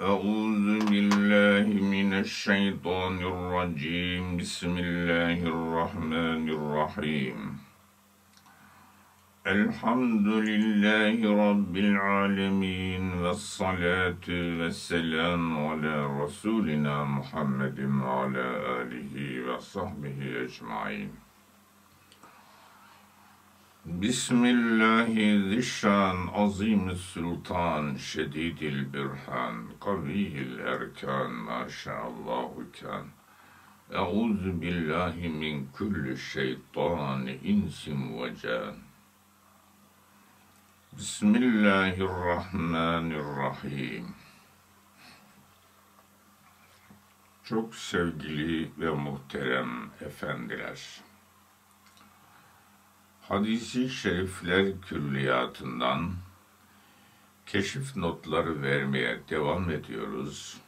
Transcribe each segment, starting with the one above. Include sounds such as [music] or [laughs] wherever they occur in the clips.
أعوذ بالله من الشيطان الرجيم بسم الله الرحمن الرحيم الحمد لله رب العالمين والصلاة والسلام على رسولنا محمد وعلى آله وصحبه أجمعين Bismillahi zişan azim sultan şedidil birhan kaviyil erkan maşallahu kan. Euzu billahi min kulli şeytan insim ve can. Bismillahirrahmanirrahim. Çok sevgili ve muhterem efendiler. Hadisi şerifler külliyatından keşif notları vermeye devam ediyoruz.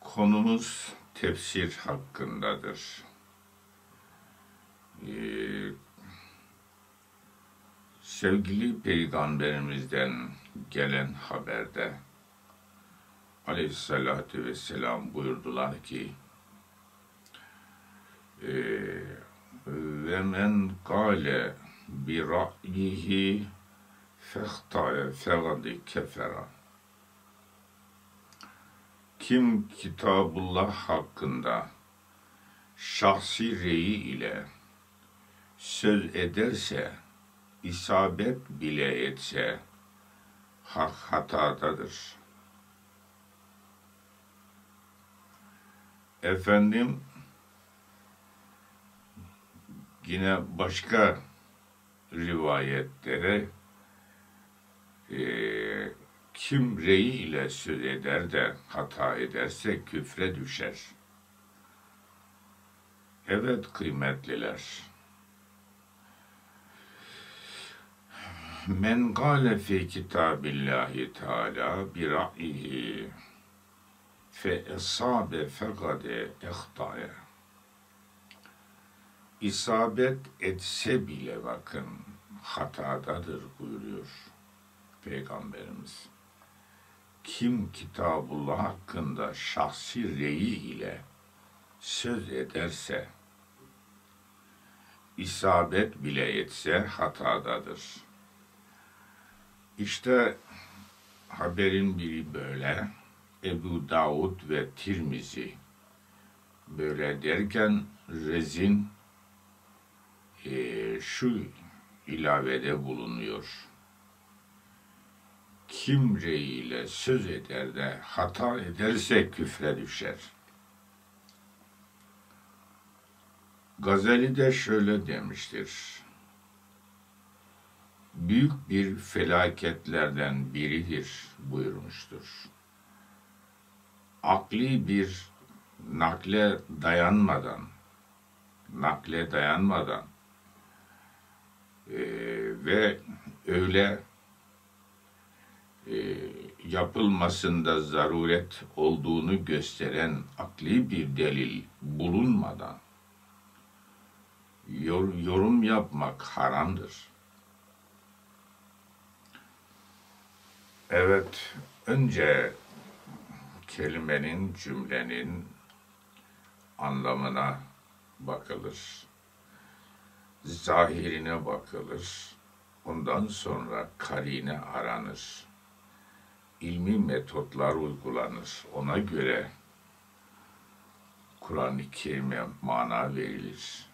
Konumuz tefsir hakkındadır. Ee, sevgili peygamberimizden gelen haberde aleyhissalatü vesselam buyurdular ki eee ve men kâle bi ra'yihi fehtâe fegadi kefera. Kim Kitabullah hakkında şahsi reyi ile söz ederse, isabet bile etse, hak hatadadır. Efendim, yine başka rivayetlere e, kim reyi ile söz eder de hata ederse küfre düşer. Evet kıymetliler. Men gâle fi kitabillahi teâlâ bi ra'yihi fe esabe fegade ehtâye isabet etse bile bakın hatadadır buyuruyor Peygamberimiz. Kim Kitabullah hakkında şahsi reyi ile söz ederse, isabet bile etse hatadadır. İşte haberin biri böyle. Ebu Davud ve Tirmizi böyle derken rezin e, şu ilavede bulunuyor. Kim reyiyle söz eder de hata ederse küfre düşer. Gazeli de şöyle demiştir. Büyük bir felaketlerden biridir buyurmuştur. Akli bir nakle dayanmadan, nakle dayanmadan e, ve öyle e, yapılmasında zaruret olduğunu gösteren akli bir delil bulunmadan yor, yorum yapmak haramdır. Evet, önce kelimenin, cümlenin anlamına bakılır zahirine bakılır. Ondan sonra karine aranır. İlmi metotlar uygulanır. Ona göre Kur'an-ı Kerim'e mana verilir.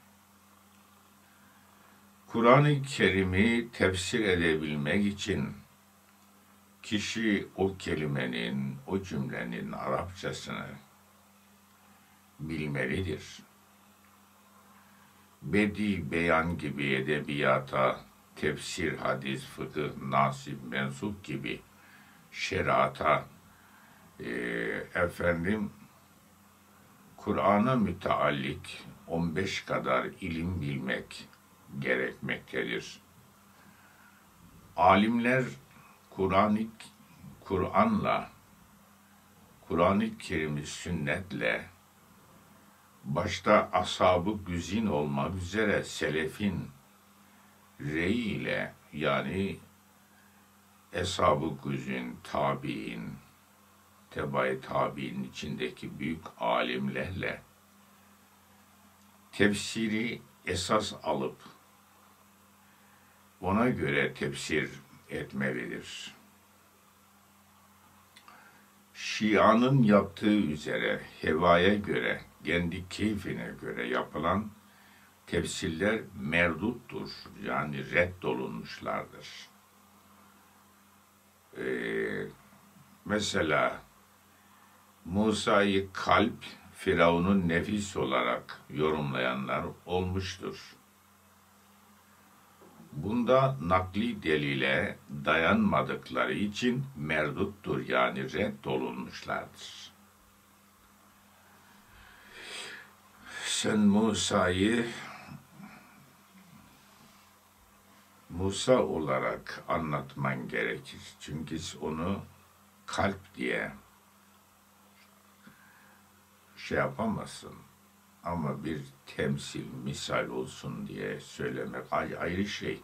Kur'an-ı Kerim'i tefsir edebilmek için kişi o kelimenin, o cümlenin Arapçasını bilmelidir bedi beyan gibi edebiyata, tefsir, hadis, fıkıh, nasip, mensup gibi şerata, e, efendim, Kur'an'a müteallik 15 kadar ilim bilmek gerekmektedir. Alimler Kur'an'ı Kur'an'la Kur'an-ı Kerim'i sünnetle başta ashabı güzin olmak üzere selefin rey ile yani eshab-ı güzin, tabi'in, tebai tabi'nin içindeki büyük alimlerle tefsiri esas alıp ona göre tefsir etmelidir. Şia'nın yaptığı üzere hevaya göre, kendi keyfine göre yapılan tefsirler merduttur. Yani reddolunmuşlardır. Ee, mesela Musa'yı kalp, Firavun'un nefis olarak yorumlayanlar olmuştur. Bunda nakli delile dayanmadıkları için merduttur yani reddolunmuşlardır. Sen Musa'yı Musa olarak anlatman gerekir. Çünkü onu kalp diye şey yapamazsın. Ama bir temsil, misal olsun diye söylemek ayrı şey.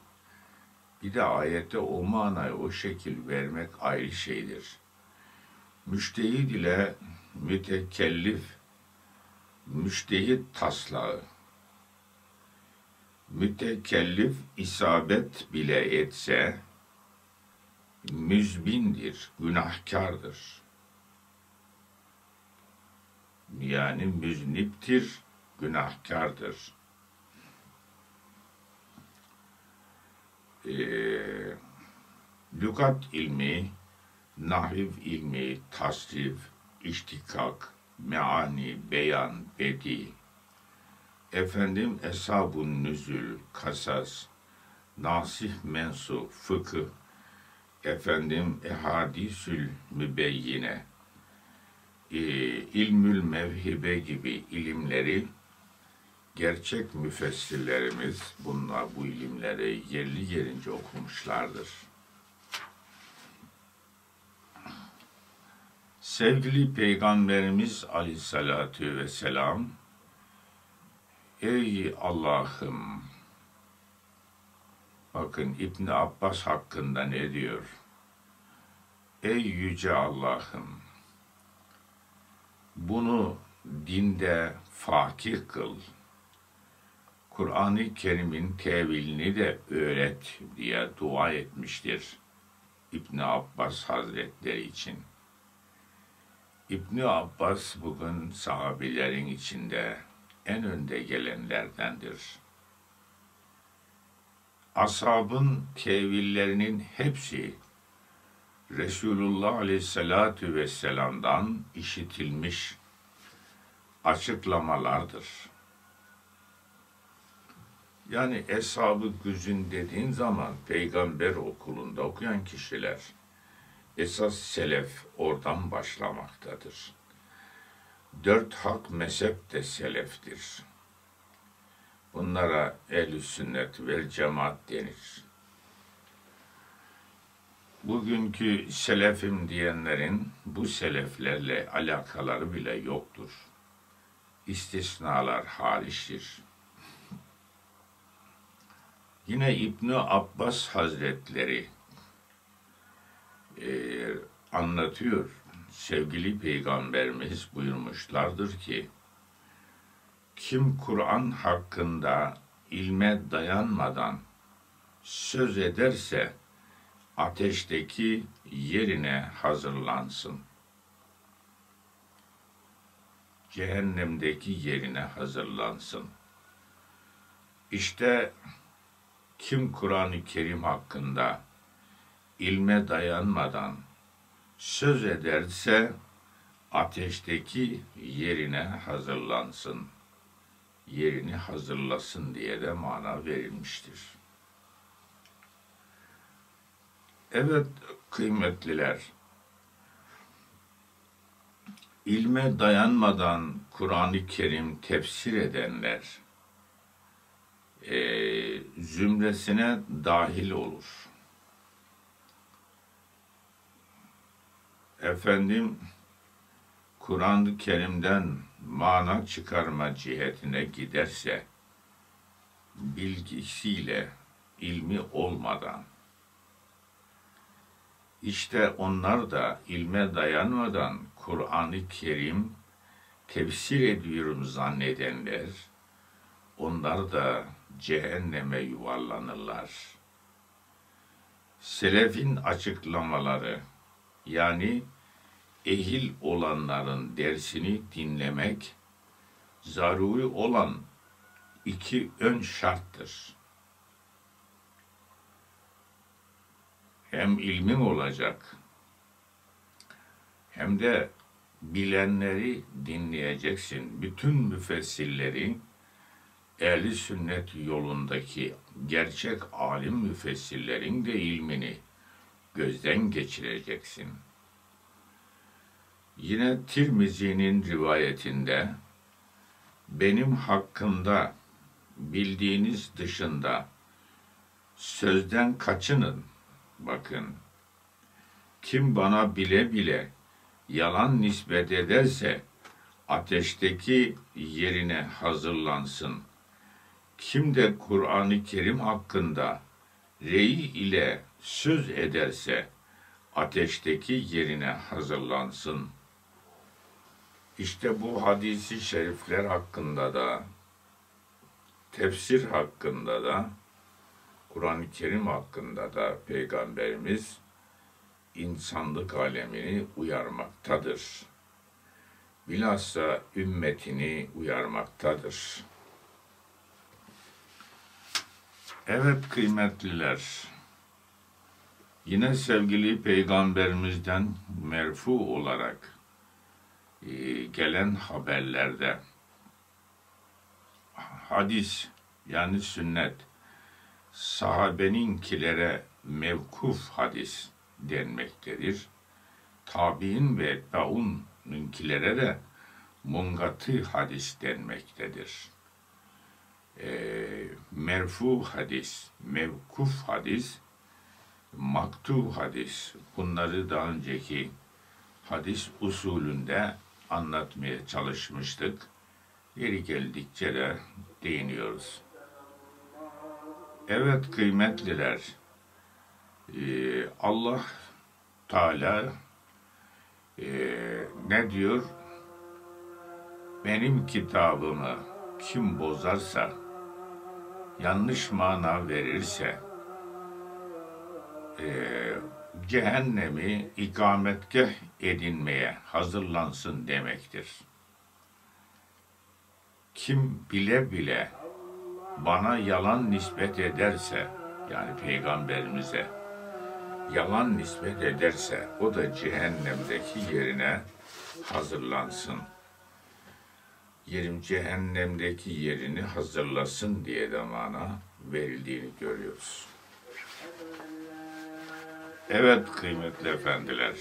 Bir de ayette o manayı o şekil vermek ayrı şeydir. Müştehid ile mütekellif, müştehit taslağı, mütekellif isabet bile etse, müzbindir, günahkardır. Yani müzniptir, günahkardır. Ee, lügat ilmi, nahiv ilmi, tasrif, iştikak, meani, beyan, bedi, efendim eshabun nüzül, kasas, nasih mensuh, fıkıh, efendim ehadisül mübeyyine, e, ilmül mevhibe gibi ilimleri gerçek müfessirlerimiz bunlar bu ilimleri yerli yerince okumuşlardır. Sevgili Peygamberimiz Aleyhisselatü Vesselam Ey Allah'ım bakın İbn Abbas hakkında ne diyor? Ey yüce Allah'ım bunu dinde fakir kıl. Kur'an-ı Kerim'in tevilini de öğret diye dua etmiştir İbn Abbas Hazretleri için. İbn Abbas bugün sahabilerin içinde en önde gelenlerdendir. Ashabın tevillerinin hepsi Resulullah Aleyhisselatü Vesselam'dan işitilmiş açıklamalardır. Yani Eshab-ı Güzün dediğin zaman peygamber okulunda okuyan kişiler esas selef oradan başlamaktadır. Dört hak mezhep de seleftir. Bunlara ehl sünnet vel cemaat denir bugünkü selefim diyenlerin bu seleflerle alakaları bile yoktur. İstisnalar hariçtir. Yine İbni Abbas Hazretleri e, anlatıyor. Sevgili Peygamberimiz buyurmuşlardır ki, kim Kur'an hakkında ilme dayanmadan söz ederse, ateşteki yerine hazırlansın. Cehennemdeki yerine hazırlansın. İşte kim Kur'an-ı Kerim hakkında ilme dayanmadan söz ederse ateşteki yerine hazırlansın. Yerini hazırlasın diye de mana verilmiştir. Evet kıymetliler, ilme dayanmadan Kur'an-ı Kerim tefsir edenler e, zümresine dahil olur. Efendim, Kur'an-ı Kerim'den mana çıkarma cihetine giderse, bilgisiyle, ilmi olmadan, işte onlar da ilme dayanmadan Kur'an-ı Kerim tefsir ediyorum zannedenler, onlar da cehenneme yuvarlanırlar. Selefin açıklamaları, yani ehil olanların dersini dinlemek, zaruri olan iki ön şarttır. Hem ilmin olacak, hem de bilenleri dinleyeceksin. Bütün müfessirleri ehli sünnet yolundaki gerçek alim müfessirlerin de ilmini gözden geçireceksin. Yine Tirmizi'nin rivayetinde benim hakkında bildiğiniz dışında sözden kaçının. Bakın, kim bana bile bile yalan nispet ederse ateşteki yerine hazırlansın. Kim de Kur'an-ı Kerim hakkında rey ile söz ederse ateşteki yerine hazırlansın. İşte bu hadisi şerifler hakkında da tefsir hakkında da Kur'an-ı Kerim hakkında da Peygamberimiz insanlık alemini uyarmaktadır. Bilhassa ümmetini uyarmaktadır. Evet kıymetliler, yine sevgili peygamberimizden merfu olarak e, gelen haberlerde hadis yani sünnet sahabeninkilere mevkuf hadis denmektedir. Tabi'in ve etbauninkilere de mungatı hadis denmektedir. E, merfu hadis, mevkuf hadis, maktu hadis bunları daha önceki hadis usulünde anlatmaya çalışmıştık. Yeri geldikçe de değiniyoruz. Evet kıymetliler, Allah Teala ne diyor? Benim kitabımı kim bozarsa, yanlış mana verirse, cehennemi ikametgah edinmeye hazırlansın demektir. Kim bile bile bana yalan nispet ederse, yani peygamberimize yalan nispet ederse o da cehennemdeki yerine hazırlansın. Yerim cehennemdeki yerini hazırlasın diye de mana verildiğini görüyoruz. Evet kıymetli efendiler.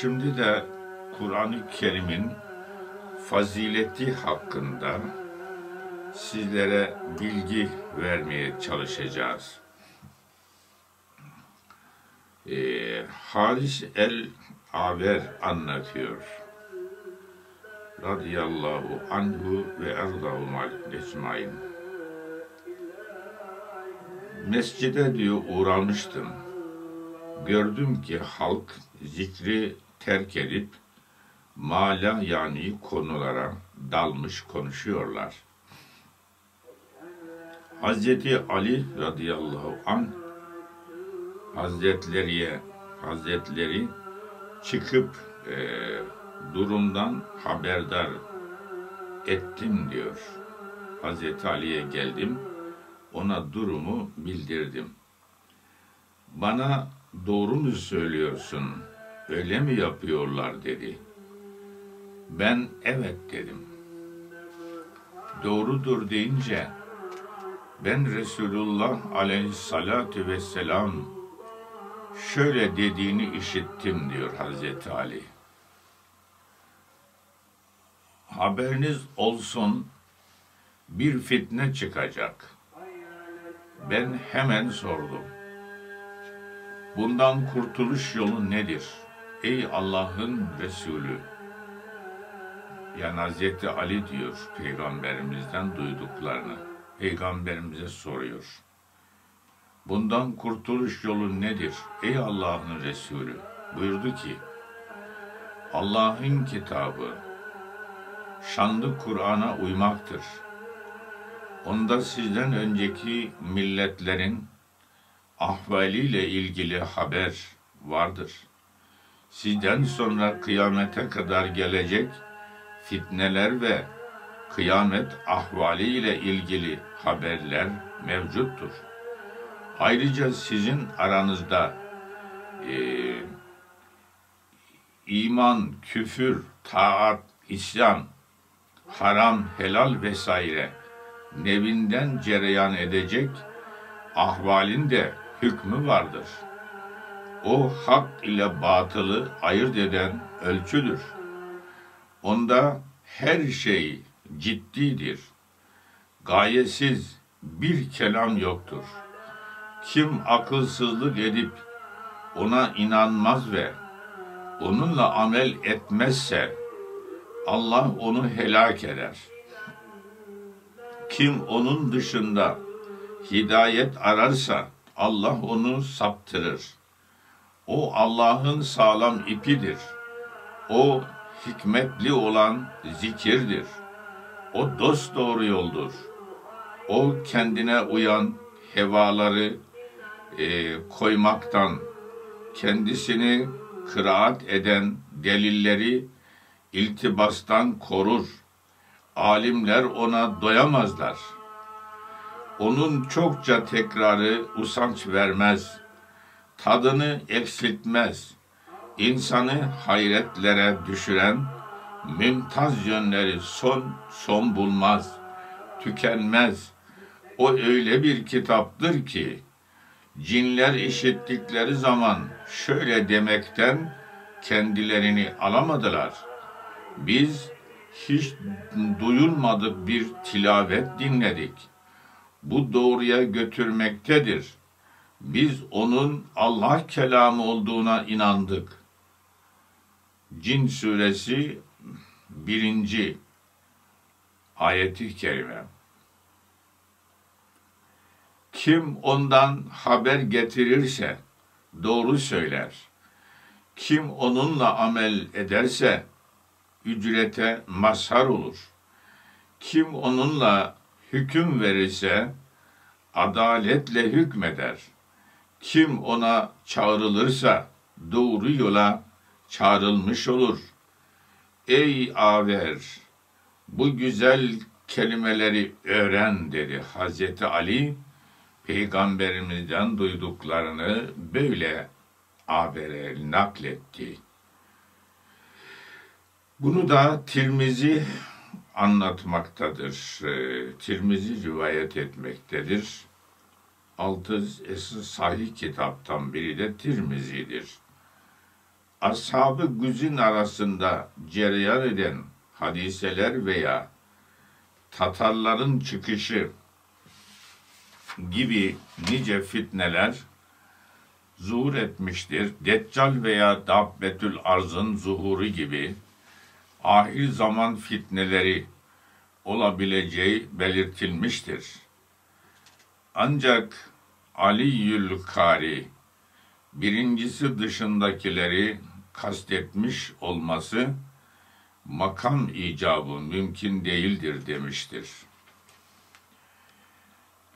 Şimdi de Kur'an-ı Kerim'in fazileti hakkında sizlere bilgi vermeye çalışacağız. Ee, Halis el-Aver anlatıyor. Radiyallahu anhu ve erdahu ecmain. Mescide diyor uğramıştım. Gördüm ki halk zikri terk edip mala yani konulara dalmış konuşuyorlar. Hazreti Ali radıyallahu an Hazretleriye Hazretleri çıkıp e, durumdan haberdar ettim diyor. Hazreti Ali'ye geldim, ona durumu bildirdim. Bana doğru mu söylüyorsun, öyle mi yapıyorlar dedi. Ben evet dedim. Doğrudur deyince ben Resulullah aleyhissalatu vesselam şöyle dediğini işittim diyor Hazreti Ali. Haberiniz olsun bir fitne çıkacak. Ben hemen sordum. Bundan kurtuluş yolu nedir? Ey Allah'ın Resulü. Yani Hazreti Ali diyor peygamberimizden duyduklarını. Peygamberimize soruyor. Bundan kurtuluş yolu nedir? Ey Allah'ın Resulü. Buyurdu ki, Allah'ın kitabı, şanlı Kur'an'a uymaktır. Onda sizden önceki milletlerin ahvaliyle ilgili haber vardır. Sizden sonra kıyamete kadar gelecek fitneler ve kıyamet ahvali ile ilgili haberler mevcuttur. Ayrıca sizin aranızda e, iman, küfür, taat, isyan, haram, helal vesaire nevinden cereyan edecek ahvalin de hükmü vardır. O hak ile batılı ayırt eden ölçüdür. Onda her şey ciddidir. Gayesiz bir kelam yoktur. Kim akılsızlık edip ona inanmaz ve onunla amel etmezse Allah onu helak eder. Kim onun dışında hidayet ararsa Allah onu saptırır. O Allah'ın sağlam ipidir. O hikmetli olan zikirdir. O dost doğru yoldur. O kendine uyan hevaları e, koymaktan, kendisini kıraat eden delilleri iltibastan korur. Alimler ona doyamazlar. Onun çokça tekrarı usanç vermez. Tadını eksiltmez. İnsanı hayretlere düşüren mümtaz yönleri son son bulmaz. Tükenmez. O öyle bir kitaptır ki cinler işittikleri zaman şöyle demekten kendilerini alamadılar. Biz hiç duyulmadık bir tilavet dinledik. Bu doğruya götürmektedir. Biz onun Allah kelamı olduğuna inandık. Cin suresi birinci ayeti kerime. Kim ondan haber getirirse doğru söyler. Kim onunla amel ederse ücrete mazhar olur. Kim onunla hüküm verirse adaletle hükmeder. Kim ona çağrılırsa doğru yola çağrılmış olur. Ey aver! Bu güzel kelimeleri öğren dedi Hazreti Ali peygamberimizden duyduklarını böyle habere nakletti. Bunu da Tirmizi anlatmaktadır. E, Tirmizi rivayet etmektedir. Altı esas sahih kitaptan biri de Tirmizi'dir. Ashab-ı güzin arasında cereyan eden hadiseler veya Tatarların çıkışı gibi nice fitneler zuhur etmiştir. Deccal veya Dabbetül Arz'ın zuhuru gibi ahir zaman fitneleri olabileceği belirtilmiştir. Ancak Ali Yülkari birincisi dışındakileri kastetmiş olması makam icabı mümkün değildir demiştir.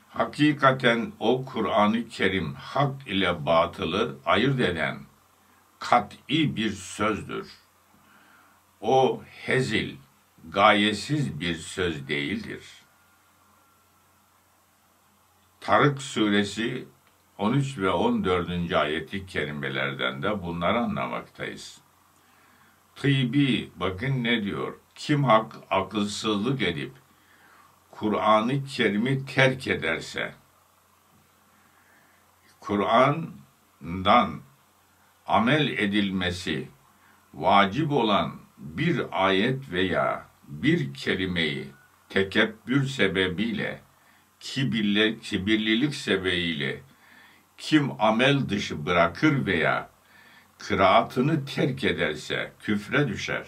Hakikaten o Kur'an-ı Kerim hak ile batılı ayırt eden kat'i bir sözdür. O hezil, gayesiz bir söz değildir. Tarık suresi 13 ve 14. ayeti kerimelerden de bunları anlamaktayız. Tıbi bakın ne diyor? Kim hak akılsızlık edip Kur'an-ı Kerim'i terk ederse, Kur'an'dan amel edilmesi vacip olan bir ayet veya bir kelimeyi tekebbür sebebiyle, kibirle, kibirlilik sebebiyle kim amel dışı bırakır veya kıraatını terk ederse küfre düşer.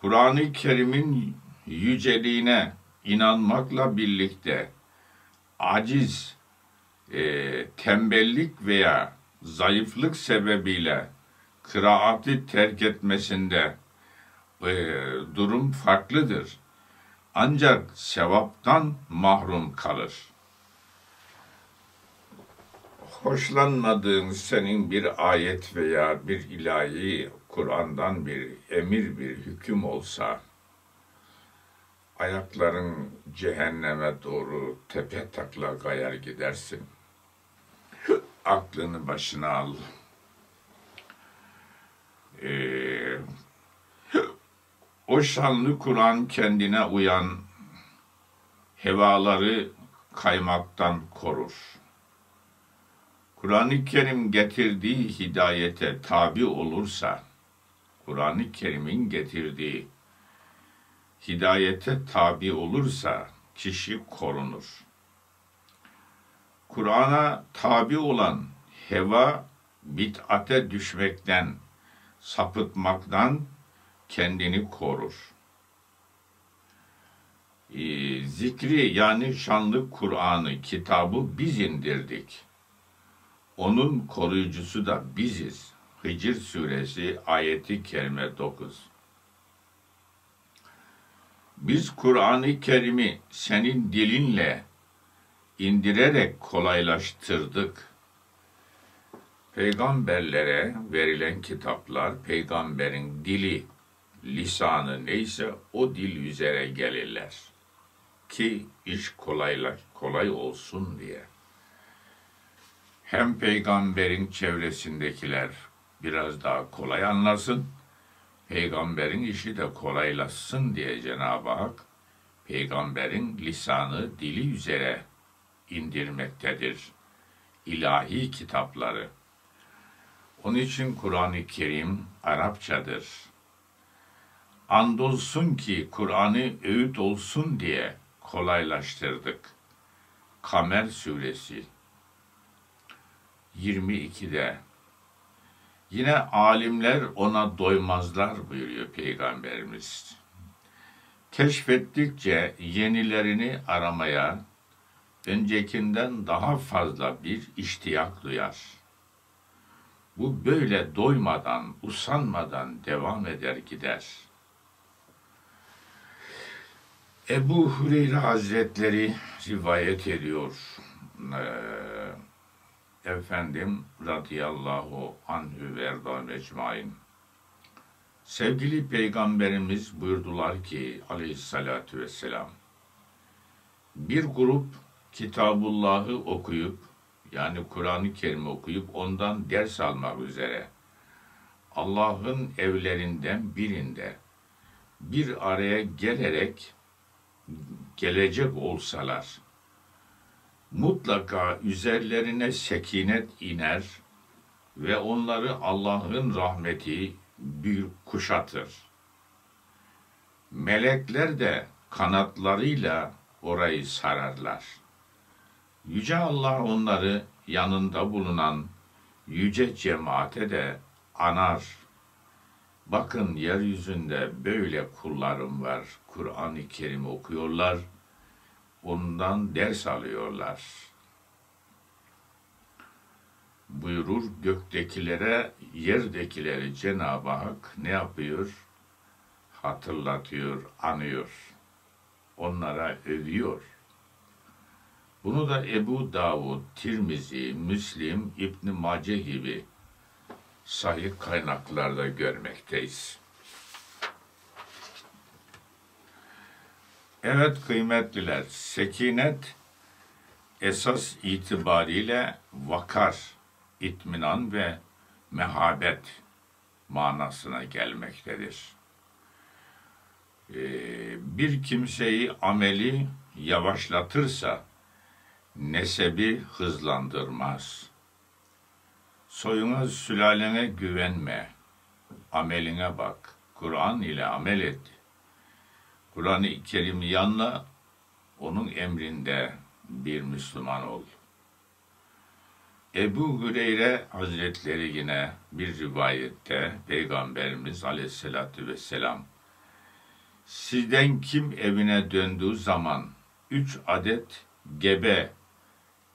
Kur'an-ı Kerim'in yüceliğine inanmakla birlikte aciz, e, tembellik veya zayıflık sebebiyle kıraati terk etmesinde e, durum farklıdır. Ancak sevaptan mahrum kalır. Hoşlanmadığın senin bir ayet veya bir ilahi Kur'an'dan bir emir, bir hüküm olsa, ayakların cehenneme doğru tepe takla kayar gidersin. Aklını başına al. Ee, o şanlı Kur'an kendine uyan hevaları kaymaktan korur. Kur'an-ı Kerim getirdiği hidayete tabi olursa, Kur'an-ı Kerim'in getirdiği hidayete tabi olursa kişi korunur. Kur'an'a tabi olan heva bid'ate düşmekten, sapıtmaktan kendini korur. Ee, zikri yani şanlı Kur'an'ı, kitabı biz indirdik. Onun koruyucusu da biziz. Hicr suresi ayeti kerime 9. Biz Kur'an-ı Kerim'i senin dilinle indirerek kolaylaştırdık. Peygamberlere verilen kitaplar peygamberin dili, lisanı neyse o dil üzere gelirler. Ki iş kolaylaş, kolay olsun diye. Hem peygamberin çevresindekiler biraz daha kolay anlasın, peygamberin işi de kolaylaşsın diye Cenab-ı Hak peygamberin lisanı dili üzere indirmektedir ilahi kitapları. Onun için Kur'an-ı Kerim Arapçadır. Andolsun ki Kur'an'ı öğüt olsun diye kolaylaştırdık. Kamer suresi 22'de Yine alimler ona doymazlar buyuruyor Peygamberimiz. Keşfettikçe yenilerini aramaya öncekinden daha fazla bir iştiyak duyar. Bu böyle doymadan, usanmadan devam eder gider. Ebu Hureyre Hazretleri rivayet ediyor. Ee, efendim radıyallahu anhü ve erdan ecmain. Sevgili Peygamberimiz buyurdular ki aleyhissalatü vesselam, bir grup Kitabullah'ı okuyup, yani Kur'an-ı Kerim okuyup ondan ders almak üzere Allah'ın evlerinden birinde bir araya gelerek gelecek olsalar, mutlaka üzerlerine sekinet iner ve onları Allah'ın rahmeti bir kuşatır. Melekler de kanatlarıyla orayı sararlar. Yüce Allah onları yanında bulunan yüce cemaate de anar. Bakın yeryüzünde böyle kullarım var. Kur'an-ı Kerim okuyorlar ondan ders alıyorlar. Buyurur göktekilere, yerdekileri Cenab-ı Hak ne yapıyor? Hatırlatıyor, anıyor. Onlara övüyor. Bunu da Ebu Davud, Tirmizi, Müslim, İbn Mace gibi sahih kaynaklarda görmekteyiz. Evet kıymetliler, sekinet esas itibariyle vakar, itminan ve mehabet manasına gelmektedir. Ee, bir kimseyi ameli yavaşlatırsa nesebi hızlandırmaz. Soyuna, sülalene güvenme, ameline bak, Kur'an ile amel et Kur'an-ı Kerim'i yanla, onun emrinde bir Müslüman ol. Ebu Hüreyre Hazretleri yine bir rivayette Peygamberimiz Aleyhisselatü Vesselam sizden kim evine döndüğü zaman üç adet gebe,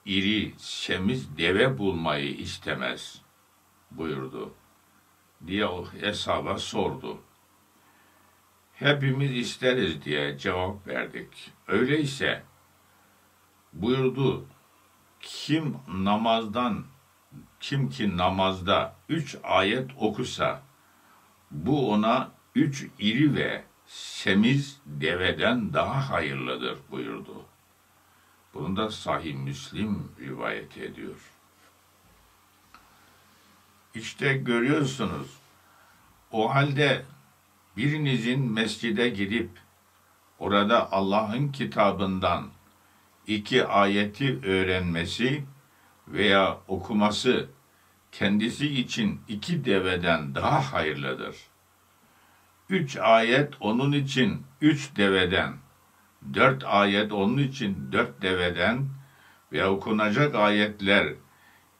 iri, semiz deve bulmayı istemez buyurdu. diye o hesaba sordu. Hepimiz isteriz diye cevap verdik. Öyleyse buyurdu kim namazdan kim ki namazda üç ayet okusa bu ona üç iri ve semiz deveden daha hayırlıdır buyurdu. Bunu da Sahih Müslim rivayet ediyor. İşte görüyorsunuz o halde birinizin mescide gidip orada Allah'ın kitabından iki ayeti öğrenmesi veya okuması kendisi için iki deveden daha hayırlıdır. Üç ayet onun için üç deveden, dört ayet onun için dört deveden ve okunacak ayetler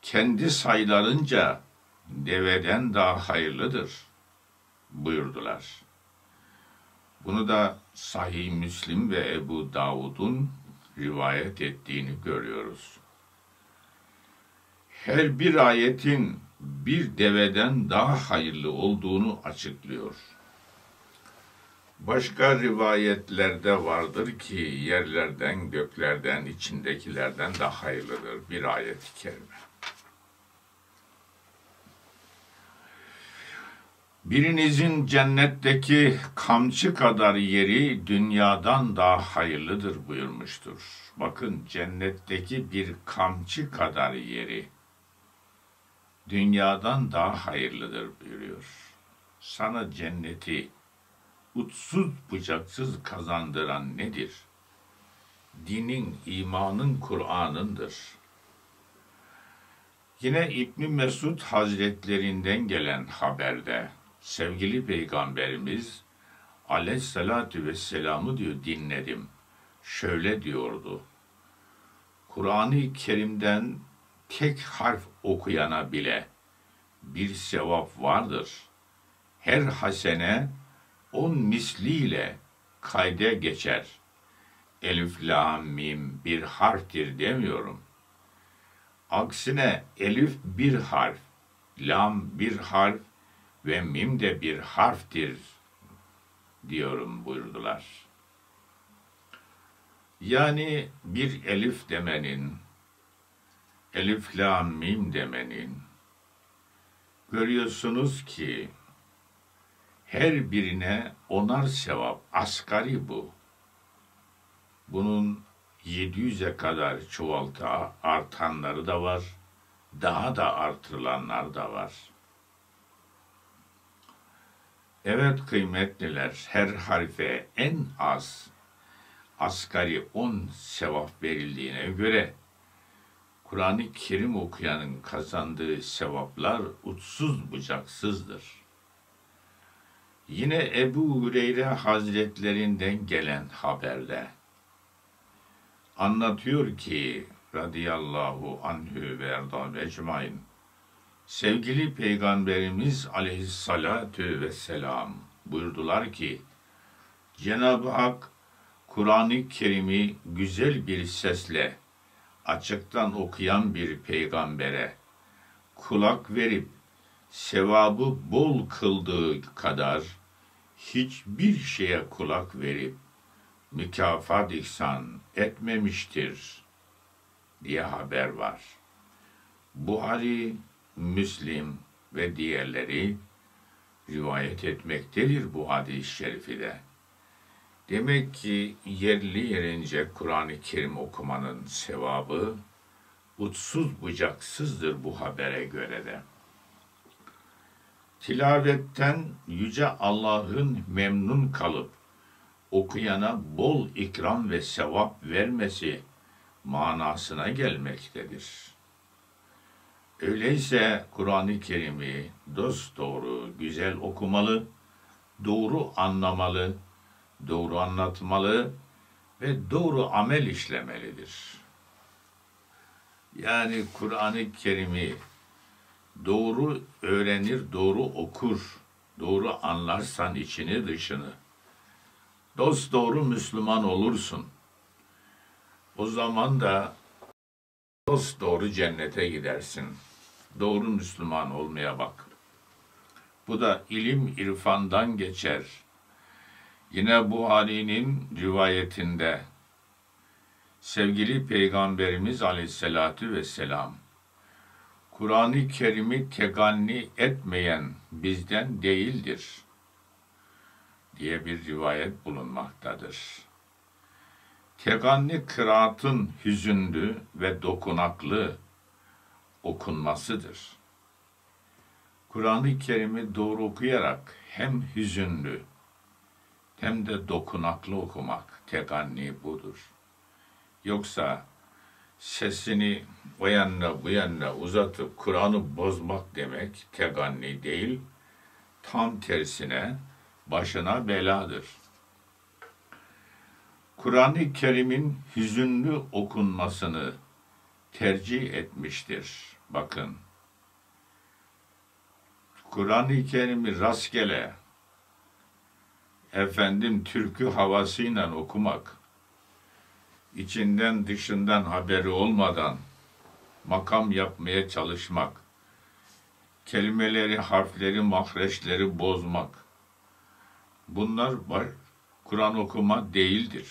kendi sayılarınca deveden daha hayırlıdır buyurdular. Bunu da Sahih Müslim ve Ebu Davud'un rivayet ettiğini görüyoruz. Her bir ayetin bir deveden daha hayırlı olduğunu açıklıyor. Başka rivayetlerde vardır ki yerlerden, göklerden, içindekilerden daha hayırlıdır bir ayet-i kerime. Birinizin cennetteki kamçı kadar yeri dünyadan daha hayırlıdır buyurmuştur. Bakın cennetteki bir kamçı kadar yeri dünyadan daha hayırlıdır buyuruyor. Sana cenneti uçsuz bucaksız kazandıran nedir? Dinin, imanın, Kur'an'ındır. Yine İbn Mesud Hazretlerinden gelen haberde sevgili peygamberimiz aleyhissalatü vesselam'ı diyor dinledim. Şöyle diyordu. Kur'an-ı Kerim'den tek harf okuyana bile bir sevap vardır. Her hasene on misliyle kayde geçer. Elif, la, mim bir harftir demiyorum. Aksine elif bir harf, lam bir harf, ve mim de bir harftir diyorum buyurdular. Yani bir elif demenin, elif la mim demenin, görüyorsunuz ki her birine onar sevap, asgari bu. Bunun 700'e kadar çoğaltı artanları da var, daha da artırılanlar da var.'' Evet kıymetliler, her harfe en az asgari on sevap verildiğine göre Kur'an-ı Kerim okuyanın kazandığı sevaplar uçsuz bucaksızdır. Yine Ebu Hureyre Hazretlerinden gelen haberde anlatıyor ki radıyallahu anhü ve erdan ecmain Sevgili Peygamberimiz aleyhissalatu vesselam buyurdular ki, Cenab-ı Hak Kur'an-ı Kerim'i güzel bir sesle açıktan okuyan bir peygambere kulak verip sevabı bol kıldığı kadar hiçbir şeye kulak verip mükafat ihsan etmemiştir diye haber var. Buhari Müslim ve diğerleri rivayet etmektedir bu hadis-i şerifi de. Demek ki yerli yerince Kur'an-ı Kerim okumanın sevabı uçsuz bucaksızdır bu habere göre de. Tilavetten yüce Allah'ın memnun kalıp okuyana bol ikram ve sevap vermesi manasına gelmektedir. Öyleyse Kur'an-ı Kerim'i dost doğru, güzel okumalı, doğru anlamalı, doğru anlatmalı ve doğru amel işlemelidir. Yani Kur'an-ı Kerim'i doğru öğrenir, doğru okur, doğru anlarsan içini dışını, dost doğru Müslüman olursun. O zaman da dost doğru cennete gidersin. Doğru Müslüman olmaya bak. Bu da ilim irfandan geçer. Yine Buhari'nin rivayetinde sevgili Peygamberimiz Aleyhisselatü Vesselam Kur'an-ı Kerim'i teganni etmeyen bizden değildir diye bir rivayet bulunmaktadır. Teganni kıraatın hüzünlü ve dokunaklı okunmasıdır. Kur'an-ı Kerim'i doğru okuyarak hem hüzünlü hem de dokunaklı okumak teganni budur. Yoksa sesini o yanına bu yanına uzatıp Kur'an'ı bozmak demek teganni değil, tam tersine başına beladır. Kur'an-ı Kerim'in hüzünlü okunmasını tercih etmiştir. Bakın, Kur'an-ı Kerim'i rastgele, efendim türkü havasıyla okumak, içinden dışından haberi olmadan makam yapmaya çalışmak, kelimeleri, harfleri, mahreçleri bozmak, bunlar. Kur'an okuma değildir.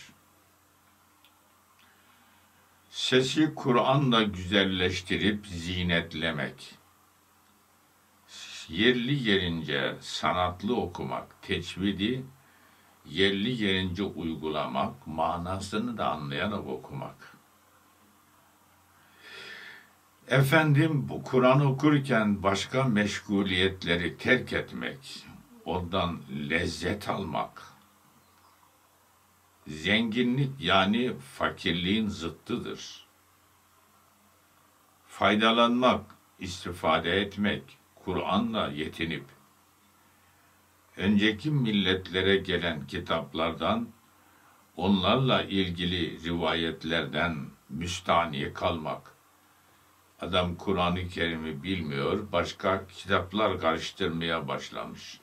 Sesi Kur'an'la güzelleştirip zinetlemek, yerli yerince sanatlı okumak, teçvidi yerli yerince uygulamak, manasını da anlayarak okumak. Efendim bu Kur'an okurken başka meşguliyetleri terk etmek, ondan lezzet almak, zenginlik yani fakirliğin zıttıdır. Faydalanmak, istifade etmek, Kur'an'la yetinip, önceki milletlere gelen kitaplardan, onlarla ilgili rivayetlerden müstani kalmak. Adam Kur'an-ı Kerim'i bilmiyor, başka kitaplar karıştırmaya başlamış.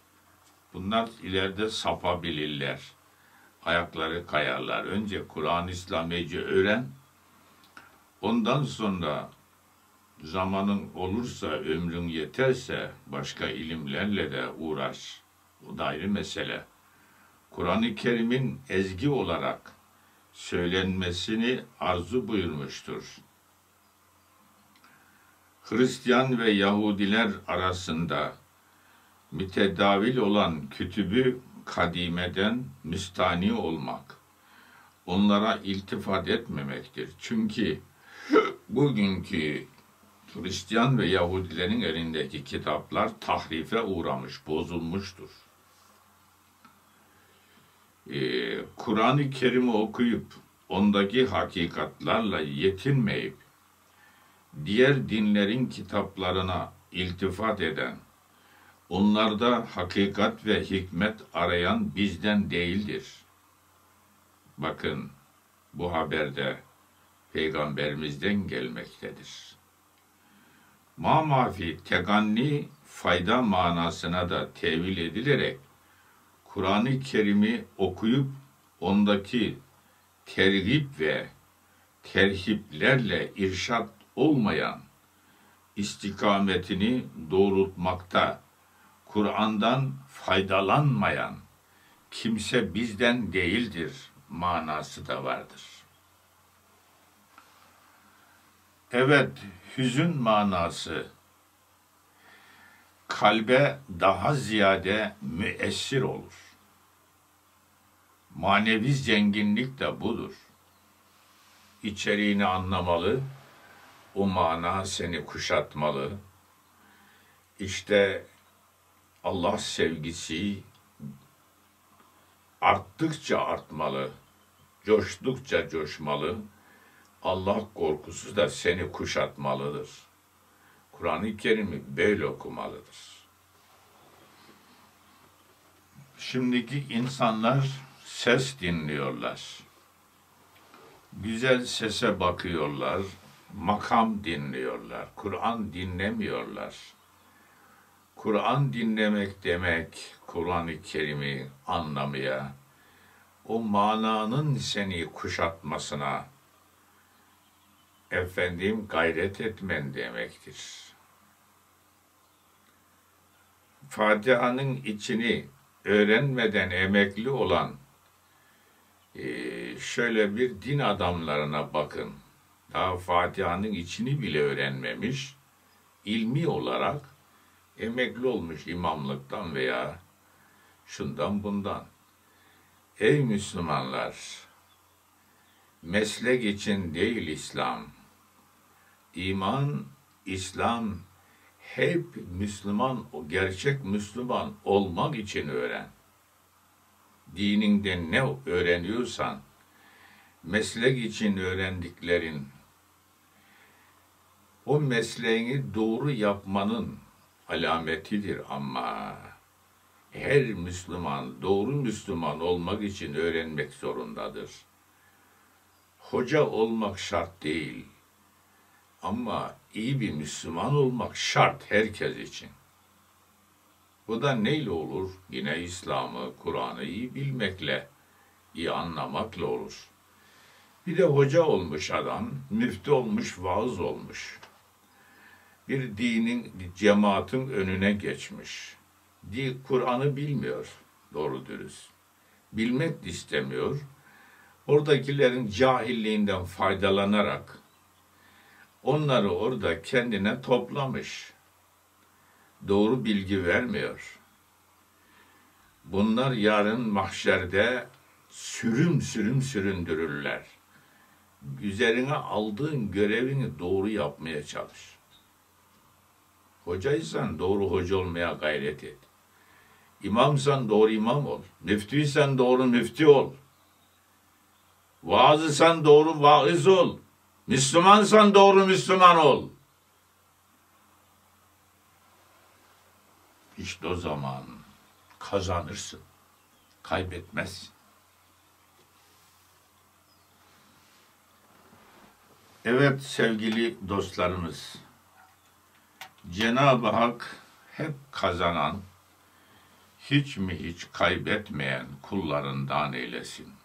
Bunlar ileride sapabilirler. Ayakları kayarlar. Önce Kur'an-ı İslamici öğren, ondan sonra zamanın olursa, ömrün yeterse başka ilimlerle de uğraş. O da ayrı mesele. Kur'an-ı Kerim'in ezgi olarak söylenmesini arzu buyurmuştur. Hristiyan ve Yahudiler arasında mütedavil olan kütübü kadimeden müstani olmak, onlara iltifat etmemektir. Çünkü [laughs] bugünkü Hristiyan ve Yahudilerin elindeki kitaplar tahrife uğramış, bozulmuştur e, Kur'an-ı Kerim'i okuyup ondaki hakikatlarla yetinmeyip diğer dinlerin kitaplarına iltifat eden, onlarda hakikat ve hikmet arayan bizden değildir. Bakın bu haberde peygamberimizden gelmektedir. Ma mafi teganni fayda manasına da tevil edilerek Kur'an-ı Kerim'i okuyup ondaki tergip ve terhiplerle irşat olmayan istikametini doğrultmakta Kur'an'dan faydalanmayan kimse bizden değildir manası da vardır. Evet, hüzün manası kalbe daha ziyade müessir olur. Manevi zenginlik de budur. İçeriğini anlamalı, o mana seni kuşatmalı. İşte Allah sevgisi arttıkça artmalı, coştukça coşmalı. Allah korkusu da seni kuşatmalıdır. Kur'an-ı Kerim'i böyle okumalıdır. Şimdiki insanlar ses dinliyorlar. Güzel sese bakıyorlar, makam dinliyorlar, Kur'an dinlemiyorlar. Kur'an dinlemek demek, Kur'an-ı Kerim'i anlamaya, o mananın seni kuşatmasına, efendim gayret etmen demektir. Fatiha'nın içini öğrenmeden emekli olan eee, şöyle bir din adamlarına bakın. Daha Fatiha'nın içini bile öğrenmemiş, ilmi olarak emekli olmuş imamlıktan veya şundan bundan. Ey Müslümanlar! Meslek için değil İslam. İman, İslam hep Müslüman, o gerçek Müslüman olmak için öğren. Dininden ne öğreniyorsan, meslek için öğrendiklerin, o mesleğini doğru yapmanın alametidir ama her Müslüman doğru Müslüman olmak için öğrenmek zorundadır. Hoca olmak şart değil. Ama iyi bir Müslüman olmak şart herkes için. Bu da neyle olur? Yine İslam'ı, Kur'an'ı iyi bilmekle, iyi anlamakla olur. Bir de hoca olmuş adam, müftü olmuş, vaaz olmuş. Bir dinin, cemaatin önüne geçmiş. Kur'an'ı bilmiyor doğru dürüst. Bilmek istemiyor. Oradakilerin cahilliğinden faydalanarak onları orada kendine toplamış. Doğru bilgi vermiyor. Bunlar yarın mahşerde sürüm sürüm süründürürler. Üzerine aldığın görevini doğru yapmaya çalış. Hocaysan doğru hoca olmaya gayret et. İmamsan doğru imam ol. Müftüysen doğru müftü ol. Vaazısan doğru vaiz ol. Müslümansan doğru Müslüman ol. İşte o zaman kazanırsın. Kaybetmezsin. Evet sevgili dostlarımız. Cenab-ı Hak hep kazanan, hiç mi hiç kaybetmeyen kullarından eylesin.